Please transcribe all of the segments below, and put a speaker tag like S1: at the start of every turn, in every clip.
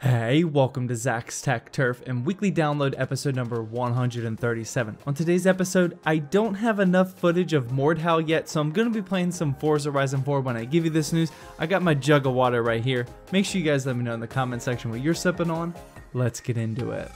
S1: Hey, welcome to Zach's Tech Turf and weekly download episode number 137. On today's episode, I don't have enough footage of Mordhau yet, so I'm going to be playing some Forza Horizon 4 when I give you this news. I got my jug of water right here. Make sure you guys let me know in the comment section what you're sipping on. Let's get into it.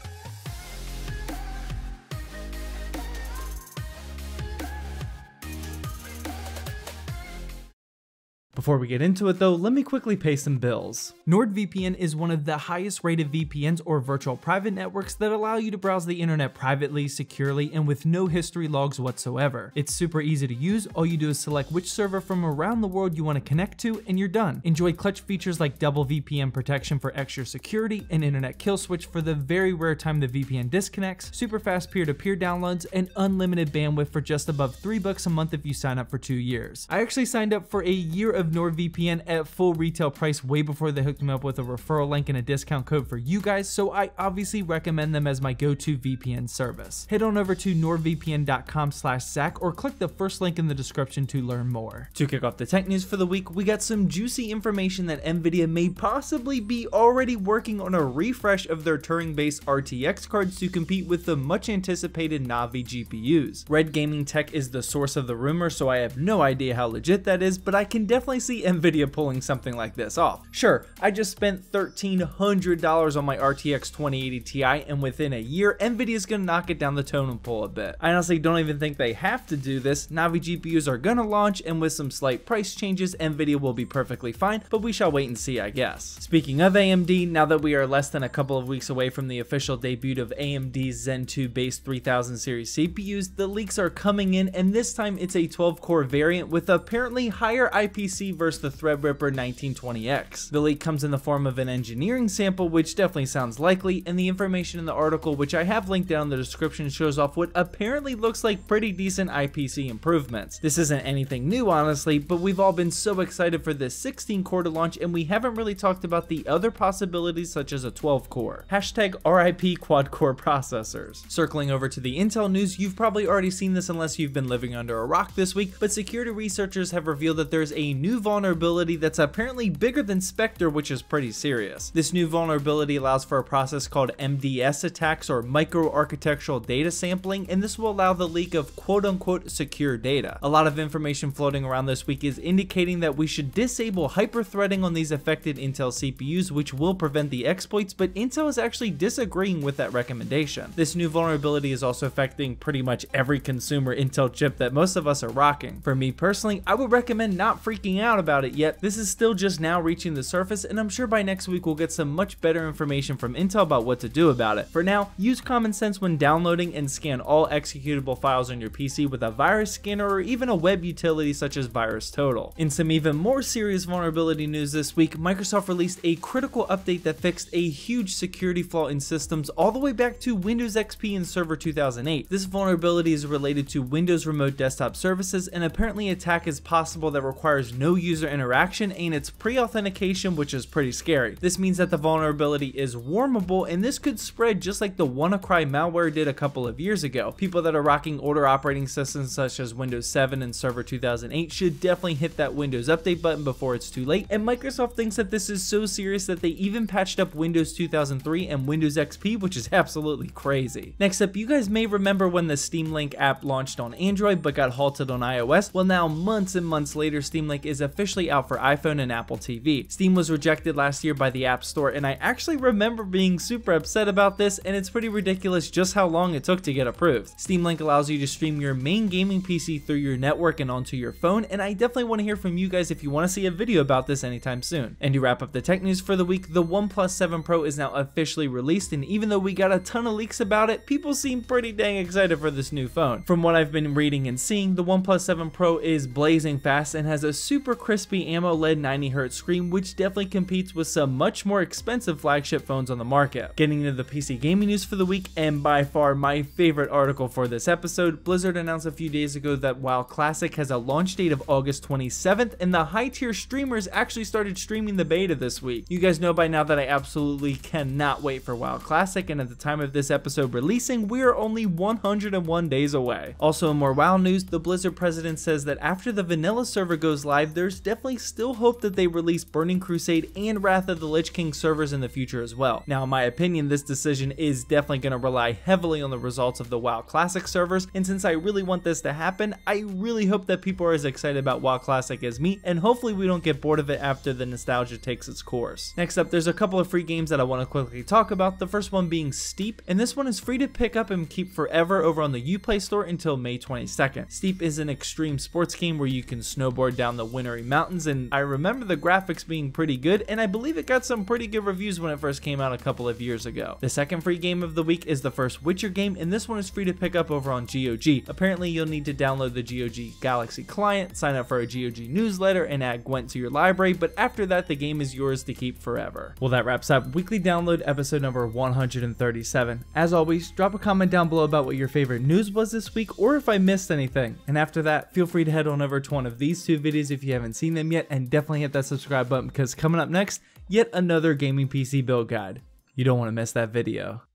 S1: Before we get into it though, let me quickly pay some bills. NordVPN is one of the highest rated VPNs or virtual private networks that allow you to browse the internet privately, securely, and with no history logs whatsoever. It's super easy to use, all you do is select which server from around the world you want to connect to and you're done. Enjoy clutch features like double VPN protection for extra security, an internet kill switch for the very rare time the VPN disconnects, super fast peer-to-peer -peer downloads, and unlimited bandwidth for just above 3 bucks a month if you sign up for 2 years. I actually signed up for a year of NordVPN at full retail price way before they hooked me up with a referral link and a discount code for you guys, so I obviously recommend them as my go-to VPN service. Head on over to nordvpn.com slash Zach or click the first link in the description to learn more. To kick off the tech news for the week, we got some juicy information that Nvidia may possibly be already working on a refresh of their Turing-based RTX cards to compete with the much anticipated Navi GPUs. Red Gaming Tech is the source of the rumor, so I have no idea how legit that is, but I can definitely see Nvidia pulling something like this off. Sure, I just spent $1,300 on my RTX 2080 Ti, and within a year, Nvidia's gonna knock it down the and pull a bit. I honestly don't even think they have to do this. Navi GPUs are gonna launch, and with some slight price changes, Nvidia will be perfectly fine, but we shall wait and see, I guess. Speaking of AMD, now that we are less than a couple of weeks away from the official debut of AMD's Zen 2 based 3000 series CPUs, the leaks are coming in, and this time it's a 12 core variant with apparently higher IPC versus the Threadripper 1920X. The leak comes in the form of an engineering sample, which definitely sounds likely, and the information in the article, which I have linked down in the description, shows off what apparently looks like pretty decent IPC improvements. This isn't anything new, honestly, but we've all been so excited for this 16 core to launch, and we haven't really talked about the other possibilities such as a 12 core. Hashtag RIP quad core processors. Circling over to the Intel news, you've probably already seen this unless you've been living under a rock this week, but security researchers have revealed that there's a new vulnerability that's apparently bigger than Spectre, which is pretty serious. This new vulnerability allows for a process called MDS attacks or microarchitectural data sampling, and this will allow the leak of quote unquote secure data. A lot of information floating around this week is indicating that we should disable hyperthreading on these affected Intel CPUs, which will prevent the exploits, but Intel is actually disagreeing with that recommendation. This new vulnerability is also affecting pretty much every consumer Intel chip that most of us are rocking. For me personally, I would recommend not freaking out about it yet. This is still just now reaching the surface, and I'm sure by next week we'll get some much better information from Intel about what to do about it. For now, use common sense when downloading and scan all executable files on your PC with a virus scanner or even a web utility such as VirusTotal. In some even more serious vulnerability news this week, Microsoft released a critical update that fixed a huge security flaw in systems all the way back to Windows XP and Server 2008. This vulnerability is related to Windows Remote Desktop Services, and apparently attack is possible that requires no user interaction and it's pre-authentication, which is pretty scary. This means that the vulnerability is wormable, and this could spread just like the WannaCry malware did a couple of years ago. People that are rocking older operating systems such as Windows 7 and Server 2008 should definitely hit that Windows Update button before it's too late, and Microsoft thinks that this is so serious that they even patched up Windows 2003 and Windows XP, which is absolutely crazy. Next up, you guys may remember when the Steam Link app launched on Android but got halted on iOS. Well, now months and months later, Steam Link is officially out for iPhone and Apple TV. Steam was rejected last year by the App Store, and I actually remember being super upset about this, and it's pretty ridiculous just how long it took to get approved. Steam Link allows you to stream your main gaming PC through your network and onto your phone, and I definitely want to hear from you guys if you want to see a video about this anytime soon. And to wrap up the tech news for the week, the OnePlus 7 Pro is now officially released, and even though we got a ton of leaks about it, people seem pretty dang excited for this new phone. From what I've been reading and seeing, the OnePlus 7 Pro is blazing fast and has a super crispy AMOLED 90Hz screen, which definitely competes with some much more expensive flagship phones on the market. Getting into the PC gaming news for the week, and by far my favorite article for this episode, Blizzard announced a few days ago that WoW Classic has a launch date of August 27th, and the high tier streamers actually started streaming the beta this week. You guys know by now that I absolutely cannot wait for WoW Classic, and at the time of this episode releasing, we are only 101 days away. Also, in more WoW news, the Blizzard president says that after the vanilla server goes live, there's definitely still hope that they release Burning Crusade and Wrath of the Lich King servers in the future as well. Now, in my opinion, this decision is definitely going to rely heavily on the results of the WoW Classic servers, and since I really want this to happen, I really hope that people are as excited about WoW Classic as me, and hopefully we don't get bored of it after the nostalgia takes its course. Next up, there's a couple of free games that I want to quickly talk about, the first one being Steep, and this one is free to pick up and keep forever over on the Uplay store until May 22nd. Steep is an extreme sports game where you can snowboard down the mountains, and I remember the graphics being pretty good, and I believe it got some pretty good reviews when it first came out a couple of years ago. The second free game of the week is the first Witcher game, and this one is free to pick up over on GOG. Apparently, you'll need to download the GOG Galaxy client, sign up for a GOG newsletter, and add Gwent to your library, but after that, the game is yours to keep forever. Well, that wraps up weekly download episode number 137. As always, drop a comment down below about what your favorite news was this week, or if I missed anything. And after that, feel free to head on over to one of these two videos if you haven't seen them yet, and definitely hit that subscribe button because coming up next, yet another gaming PC build guide. You don't want to miss that video.